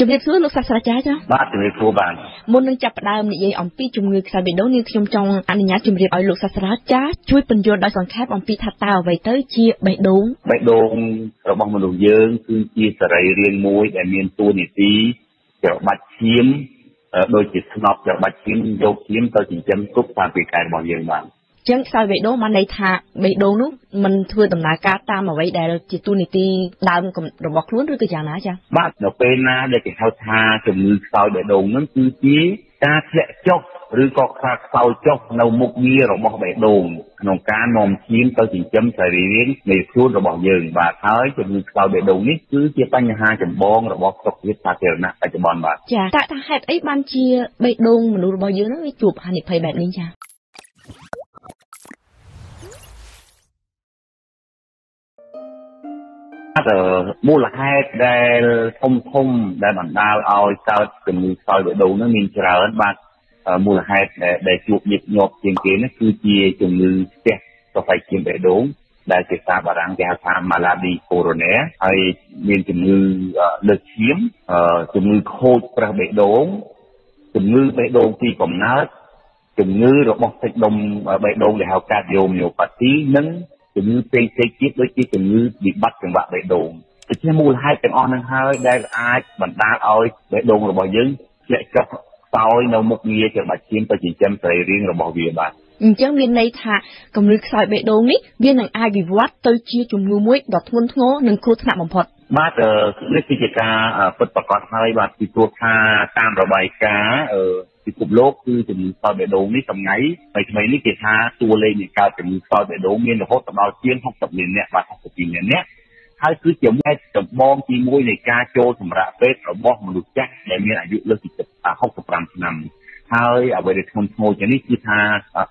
ជំរាបសួរលោកសាស្ត្រាចារ្យចាបាទជំរាបសួរបាទមុននឹងចាប់ផ្ដើមនិយាយអំពីជំងឺខ្សែបេះដូងនេះខ្ញុំចង់អនុញ្ញាតជម្រាបឲ្យលោកសាស្ត្រាចារ្យជួយពន្យល់ដោយសង្ខេបអំពីថាតើអ្វីទៅជាបេះដូងបេះដូងរបស់មនុស្សយើងគឺជាសរីរាង្គមួយដែលមានតួនាទីច្របាច់ឈាមដូចជាស្នប់ច្របាច់ឈាមយកឈាមទៅចិញ្ចឹមទុកតាមពីកែរបស់យើងបាទ ចឹងខ្សោយបេះដូងបានន័យថាបេះដូងនោះมันធ្វើដំណើរការតាមអ្វីដែលជាទូនីតិដើមរបស់ខ្លួនឬក៏យ៉ាងណាចា៎បាទនៅពេលណាដែលគេហៅថាជំងឺខ្សោយបេះដូងហ្នឹងគឺជាការធ្លាក់ចុះឬក៏ខ្សោយខ្សោយចុះនៅមុខងាររបស់បេះដូងក្នុងការនាំឈាមទៅចិញ្ចឹមសរីរាង្គនៃខ្លួនរបស់យើងបាទហើយជំងឺខ្សោយបេះដូងនេះគឺជាបញ្ហាចម្បងរបស់សុខភាពសាធារណៈបច្ចុប្បន្នបាទចាតើថាហេតុអីបានជាបេះដូងមនុស្សរបស់យើងនឹងវាជួបហានិភ័យបែបនេះចា មូលហេតុដែលធំធំដែលបណ្ដាលឲ្យកើតជំងឺខ្សោយបេះដូងនោះមានច្រើនបាទមូលហេតុដែលជួបញឹកញាប់ជាងគេនោះគឺជាជំងឺស្ទះសរសៃឈាមបេះដូងដែលជាសាបារាំងគេហៅថា Malady coronaire ហើយមានជំងឺលើកឈាមជំងឺខូចប្រេះបេះដូងជំងឺបេះដូងពីកំណើតជំងឺរបស់សាច់ដុំបេះដូងដែលហៅ cardiomyopathy និង ជំងឺផ្សេងផ្សេងទៀតដូចជាជំងឺវិបត្តិចង្វាក់បេះដូងដូច្នេះមូលហេតុទាំងអស់នឹងហើយដែលអាចបណ្ដាលឲ្យបេះដូងរបស់យើងធ្លាក់ចុះខ្សោយនៅមុខងារច្របាច់ឈាមទៅចិញ្ចឹមសរីរាង្គរបស់វាបាទអញ្ចឹងមានន័យថាកម្រិតខ្សោយបេះដូងនេះវានឹងអាចវិវត្តទៅជាជំងឺមួយដ៏ធ្ងន់ធ្ងរនិងគ្រោះថ្នាក់បំផុតបាទនេះគឺជាការពិតប្រាកដហើយបាទពីព្រោះថាតាមរបាយការណ៍ ពិភពលោកគឺជំងឺខ្សោយបេះដូងនេះថ្ងៃថ្មីៗនេះគេថាតួលេខនៃកើតជំងឺខ្សោយបេះដូងមានរហូតដល់ជាង60លាននាក់បាទ62លាននាក់ហើយគឺជាមូលចម្បងទី1នៃការចូលសម្រាប់ពេទ្យរបស់មនុស្សចាស់ដែលមានអាយុលើសពី65ឆ្នាំហើយអ្វីដែលធ្ងន់ធ្ងរជាងនេះគឺថា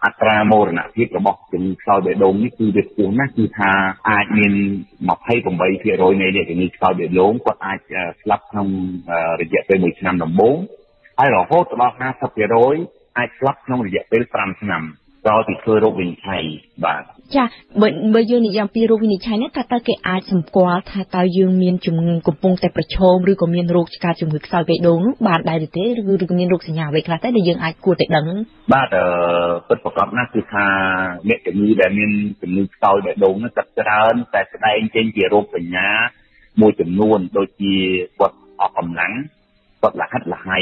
អត្រាមរណភាពរបស់ជំងឺខ្សោយបេះដូងនេះគឺវាខ្ពស់ណាស់គឺថាអាចមាន28%នៃអ្នកជំងឺខ្សោយបេះដូងគាត់អាចស្លាប់ក្នុងរយៈពេល1ឆ្នាំដំបូង ហើយរហូតដល់50%អាចស្លាប់ក្នុងរយៈពេល5ឆ្នាំតទៅធ្វើរោគវិនិច្ឆ័យបាទចាបើបើយើងនិយាយអំពីរោគវិនិច្ឆ័យនេះតើតើគេអាចសម្គាល់ថាតើយើងមានជំងឺកំពុងតែប្រឈមឬក៏មានរោគឆ្កាជំងឺខ្សោយបេះដូងនោះបានដែរទេឬឬក៏មានរោគសញ្ញាអ្វីខ្លះតែដែលយើងអាចគួរតែដឹងបាទអឺពិតប្រាកដណាស់គឺថាអ្នកជំងឺដែលមានជំងឺខ្សោយបេះដូងនោះគាត់ច្រើនតែស្ដែងចេញជារោគសញ្ញាមួយចំនួនដូចជាគាត់អស់កម្លាំងគាត់លះហិតលះហៃ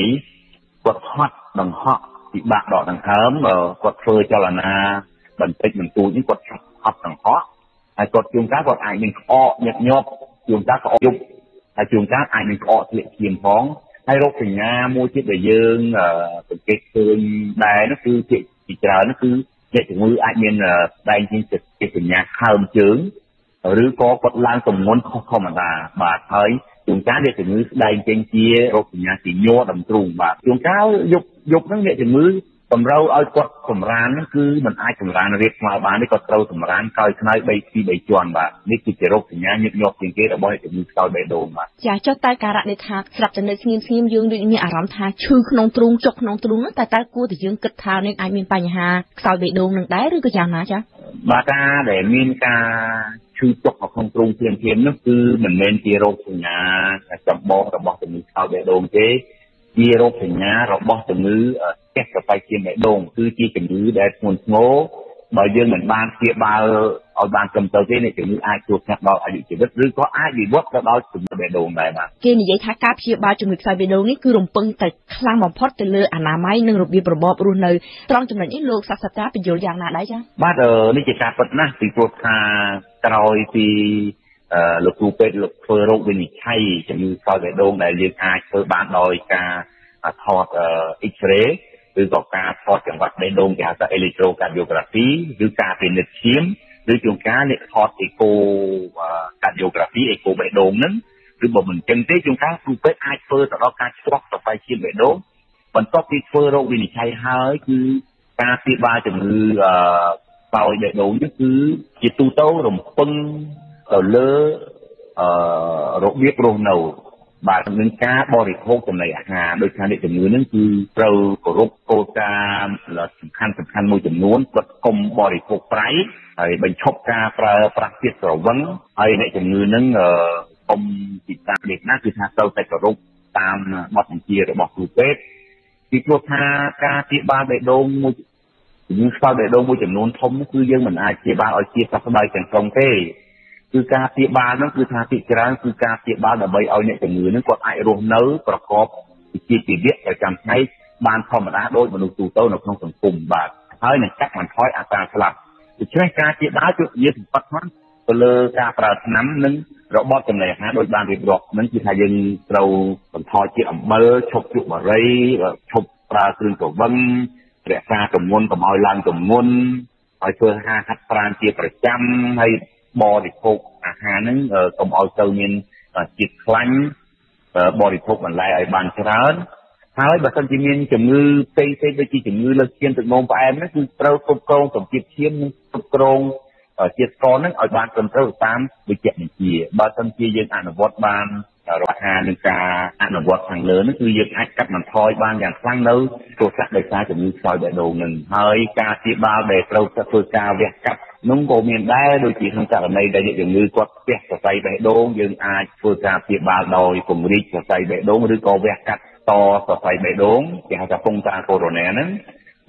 គាត់ហត់ដង្ហក់ពិបាកដកដង្ហើមគាត់ធ្វើចលនាបន្តិចបន្តួចនេះគាត់ឆាប់ហត់ដង្ហក់ហើយគាត់ជួនកាលគាត់អាចមានក្អកញឹកញាប់ជួនកាលក្អកយប់ហើយជួនកាលអាចមានក្អកធ្លាក់ឈាមផងហើយរោគសញ្ញាមួយទៀតដែលយើងសង្កេតឃើញដែរនោះគឺជាជាច្រើននោះគឺអ្នកជំងឺអាចមានស្ដែងជាជាសញ្ញាហើមជើង ឬក៏គាត់ឡើងទម្ងន់ខុសធម្មតាបាទហើយជួនកាលអ្នកជំងឺស្ដែងចេញជារោគសញ្ញាជាញ័រដំទ្រូងបាទជួនកាលយប់យប់ហ្នឹងអ្នកជំងឺតម្រូវឲ្យគាត់សម្រានហ្នឹងគឺมันអាចសម្រានរៀបស្មើបានទេគាត់ត្រូវសម្រានកោយខ្នើយ3ពី3ជាន់បាទនេះគឺជារោគសញ្ញាញឹកញាប់ជាងគេរបស់ជំងឺខ្សោយបេះដូងបាទចាចុះតើការៈនេះថាស្រាប់តែនៅស្ងៀមស្ងៀមយើងដូចមានអារម្មណ៍ថាឈឺក្នុងទ្រូងចុកក្នុងទ្រូងតែតើគួរតែយើងគិតថានេះអាចមានបញ្ហាខ្សោយបេះដូងនឹងដែរឬក៏យ៉ាងណាចាបាទការដែលមានការ ឈឺចុកនៅក្នុងទ្រូងភ្លាមៗនោះគឺមិនមែនជារោគសញ្ញាចម្បងរបស់ជំងឺខ្សោយបេះដូងទេជារោគសញ្ញារបស់ជំងឺស្ទះសរសៃឈាមបេះដូងគឺជាជំងឺដែលធ្ងន់ធ្ងរ បើយើងមិនបានព្យាបាលឲ្យបានត្រឹមត្រូវទេអ្នកជំងឺអាចជួបថ្នាក់ដល់អាយុជីវិតឬក៏អាចវិវត្តទៅដល់ជំងឺបេះដូងដែរបាទគេនិយាយថាការព្យាបាលជំងឺខ្សោយបេះដូងនេះគឺរំពឹងតែខ្លាំងបំផុតទៅលើអនាម័យនិងរបៀបរបបរស់នៅត្រង់ចំណុចនេះលោកសាស្ត្រាចារ្យបញ្យល់យ៉ាងណាដែរចា៎បាទនេះជាការពិតណាស់ពីព្រោះថាក្រោយពីលោកគ្រូពេទ្យលោកធ្វើរោគវិនិច្ឆ័យជំងឺខ្សោយបេះដូងដែលយើងអាចធ្វើបានដោយការថត X-ray ឬក៏ការថតចង្វាក់បេះដូងគេហៅថា electrocardiography ឬការពិនិត្យឈាមឬជួនកាលអ្នកថត echo cardiography echo បេះដូងហ្នឹងឬបើមិនចឹងទេជួនកាលគ្រូពេទ្យអាចធ្វើទៅដល់ការឆ្លុះសរសៃឈាមបេះដូងបន្ទាប់ពីធ្វើរោគវិនិច្ឆ័យហើយគឺការព្យាបាលជំងឺអឺបោយបេះដូងនេះគឺជាទូទៅរំពឹងទៅលើអឺរបៀបរស់នៅ បាទនឹងការបរិភោគចំណីអាហារដោយថាអ្នកជំងឺនឹងគឺត្រូវគោរពគោលការណ៍សំខាន់សំខាន់មួយចំនួនគាត់កុំបរិភោគប្រៃហើយបញ្ឈប់ការប្រើប្រាស់ជាតិស្រវឹងហើយអ្នកជំងឺនឹងកុំពិសានេះណាគឺថាត្រូវតែគោរពតាមបទបញ្ជារបស់គ្រូពេទ្យពីព្រោះថាការព្យាបាលបេះដូងមួយជំងឺខ្សោយបេះដូងមួយចំនួនធំគឺយើងមិនអាចព្យាបាលឲ្យជាសះស្បើយទាំងស្រុងទេ គឺការព្យាបាលនោះគឺថាពីច្រើនគឺការព្យាបាលដើម្បីឲ្យអ្នកជំងឺនឹងគាត់អាចរស់នៅប្រកបជាជីវៈប្រចាំថ្ងៃបានធម្មតាដោយមនុស្សទូទៅនៅក្នុងសង្គមបាទហើយនឹងកាត់បន្ថយអត្រាស្លាប់ដូច្នេះការព្យាបាលជួយនិយាយសម្បត្តិហ្នឹងទៅលើការប្រើថ្នាំនិងរបបចំណីអាហារដោយបានរៀបរាប់ហ្នឹងគឺថាយើងត្រូវបន្ថយជាតិអំបិលឈប់ជក់បារីឈប់ប្រើគ្រឿងក្រវឹងរក្សាទម្ងន់កុំឲ្យឡើងទម្ងន់ឲ្យធ្វើអាហារហាត់ប្រាណជាប្រចាំហើយ បរិភោគអាហារហ្នឹងកុំឲ្យទៅមានជាតិខ្លាញ់បរិភោគបន្លែឲ្យបានច្រើនហើយបើសិនជាមានជំងឺផ្សេងផ្សេងដូចជាជំងឺលើសឈាមទឹកនោមផ្អែមហ្នឹងគឺត្រូវគ្រប់គ្រងសម្ពាធឈាមនិងគ្រប់គ្រងជាតិស្ករហ្នឹងឲ្យបានត្រឹមត្រូវតាមវិជ្ជាបញ្ជាបើសិនជាយើងអនុវត្តបាន រហ័សនឹងការអនុវត្តខាងលើនេះគឺយើងអាចកាត់បន្ថយបានយ៉ាងខ្លាំងនៅគ្រោះថ្នាក់ដោយសារជំងឺខ្សោយបេះដូងនឹងហើយការព្យាបាលដែលត្រូវធ្វើការវះកាត់នោះក៏មានដែរដូចជាក្នុងករណីដែលជំងឺគាត់ផ្ទះសរសៃបេះដូងយើងអាចធ្វើការព្យាបាលដោយពង្រីកសរសៃបេះដូងឬក៏វះកាត់តសរសៃបេះដូងគេហៅថាពងតាកូរ៉ូណែហ្នឹង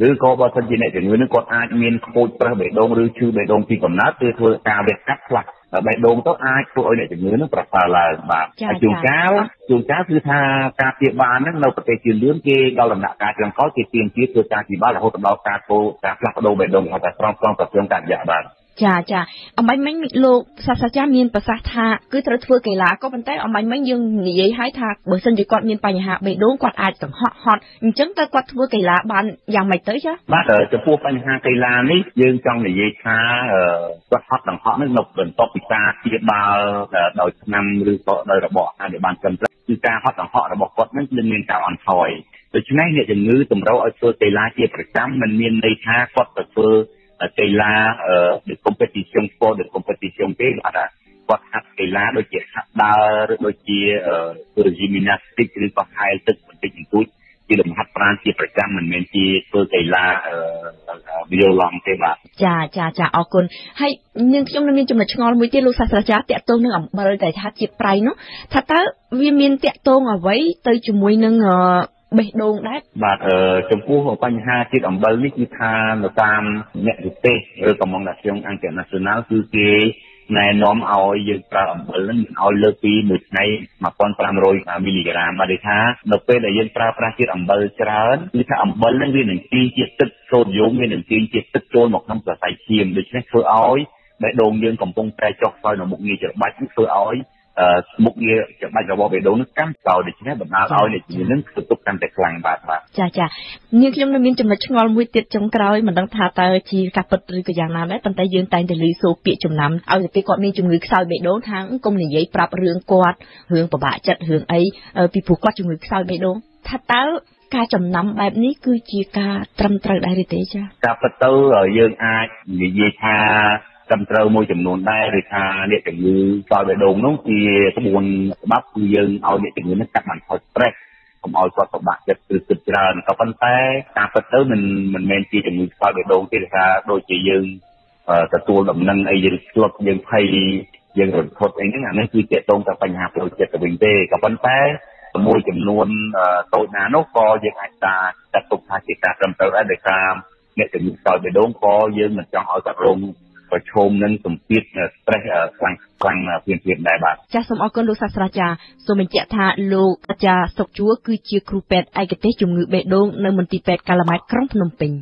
ឬក៏បើសិនជាអ្នកជំងឺនឹងគាត់អាចមានខូចប្រេះបេះដូងឬឈឺបេះដូងពីកំណើតគឺធ្វើការវះកាត់ខ្លះ បេះដូងទៅអាចធ្វើឲ្យអ្នកជំងឺនឹងប្រសើរឡើងបាទហើយជួនកាលជួនកាលគឺថាការព្យាបាលហ្នឹងនៅប្រទេសជឿនលឿនគេដល់ដំណាក់កាលចុងក្រោយគេទាមទារធ្វើការព្យាបាលរហូតដល់ការធ្វើការផ្លាស់ប្ដូរបេះដូងហៅថាស្រង់ស្រង់ប្រព័ន្ធការរយៈបាទ ចាចាអំបញ្ញមិញលោកសាស្ត្រាចារ្យមានប្រសាសន៍ថាគឺត្រូវធ្វើកីឡាក៏ប៉ុន្តែអំបញ្ញមិញយើងនិយាយឲ្យថាបើសិនជាគាត់មានបញ្ហាបេះដូងគាត់អាចកង្ហក់ហត់អញ្ចឹងតើគាត់ធ្វើកីឡាបានយ៉ាងម៉េចទៅចាបាទចំពោះបញ្ហាកីឡានេះយើងចង់និយាយថាគាត់ហត់កង្ហក់នេះនៅបន្ទាប់ពីការព្យាបាលដោយថ្នាំឬក៏ដោយរបបអាហារដែលបានត្រឹមត្រូវគឺការហត់កង្ហក់របស់គាត់នឹងគឺមានការអន់ថយដូច្នេះអ្នកជំងឺតម្រូវឲ្យធ្វើកីឡាជាប្រចាំមិនមានន័យថាគាត់ទៅធ្វើ កីឡា de competition sport de competition ទេគាត់ថាគាត់ហាត់កីឡាដូចជាហាត់ដើរឬដូចជាធ្វើ gymnastic ឬក៏ហែលទឹកបន្តិចបន្តួចជាលំហាត់ប្រាណជាប្រចាំមិនមែនជាធ្វើកីឡាវាឡង់ទេបាទចាចាចាអរគុណហើយនាងខ្ញុំនៅមានចំណុចឆ្ងល់មួយទៀតលោកសាស្ត្រាចារ្យតាក់ទងនឹងអំបិលដែលថាជាប្រៃនោះថាតើវាមានតាក់ទងអ្វីទៅជាមួយនឹង បេះដូងដែរបាទអឺចំពោះបញ្ហាជាតិអំបិលនេះគឺថានៅតាមអ្នកវិទេសឬក៏មកដាក់ខ្ញុំអង្គណាសិណាល់គឺគេណែនាំឲ្យយើងប្រើអំបិលនឹងឲ្យលើសពីមួយថ្ងៃ1500មីលីក្រាមបាទថានៅពេលដែលយើងប្រើប្រាស់ជាតិអំបិលច្រើនគឺថាអំបិលនឹងវានឹងទាញជាតិទឹកសូដ្យូមវានឹងទាញជាតិទឹកចូលមកក្នុងសរសៃឈាមដូច្នេះធ្វើឲ្យបេះដូងយើងកំពុងតែចុះខ្សោយនៅមុខងារច្របាច់ធ្វើឲ្យ មុខងារច្បាច់របស់បេះដូងនឹងកាន់កោដូច្នេះបណ្ដាលឲ្យអ្នកជំងឺនឹងធ្វើទុកកាន់តែខ្លាំងបាទបាទចាចានាងខ្ញុំនៅមានចំណុចឆ្ងល់មួយទៀតចុងក្រោយមិនដឹងថាតើជាការពិតឬក៏យ៉ាងណាដែរប៉ុន្តែយើងតែងតែឮសូរពាក្យចំណាំឲ្យតែពេលគាត់មានជំងឺខ្សោយបេះដូងថាកុំនិយាយប្រាប់រឿងគាត់រឿងពិបាកចិត្តរឿងអីពីព្រោះគាត់ជំងឺខ្សោយបេះដូងថាតើការចំណាំបែបនេះគឺជាការត្រឹមត្រូវដែរឬទេចាការពិតទៅយើងអាចនិយាយថា ត្រឹមត្រូវមួយចំនួនដែរឬថាអ្នកជំងឺខ្សោយបេះដូងនោះជាក្បួនច្បាប់គឺយើងឲ្យអ្នកជំងឺនេះកាត់បន្ថយ stress កុំឲ្យគាត់ពិបាកចិត្តឬគិតច្រើនក៏ប៉ុន្តែការពិតទៅមិនមិនមែនជាជំងឺខ្សោយបេះដូងទេថាដូចជាយើងទទួលដំណឹងអីយើងស្លុតយើងភ័យយើងរន្ធត់អីហ្នឹងអានេះគឺតកតងតែបញ្ហាផ្លូវចិត្តទៅវិញទេក៏ប៉ុន្តែមួយចំនួនតូចណានោះក៏យើងអាចថាចាត់ទុកថាជាការត្រឹមត្រូវដែរដោយសារអ្នកជំងឺខ្សោយបេះដូងក៏យើងមិនចង់ឲ្យគាត់រង ប្រឈមនឹងសម្ពាធ stress ខ្លាំងខ្លាំងព្រាមព្រាមដែរបាទចាសសូមអរគុណលោកសាស្ត្រាចារ្យសូមបញ្ជាក់ថាលោកអាចារ្យសុកជួគឺជាគ្រូពេទ្យឯកទេសជំងឺបេះដូងនៅមន្ទីរពេទ្យកាឡាម៉ែតក្រុងភ្នំពេញ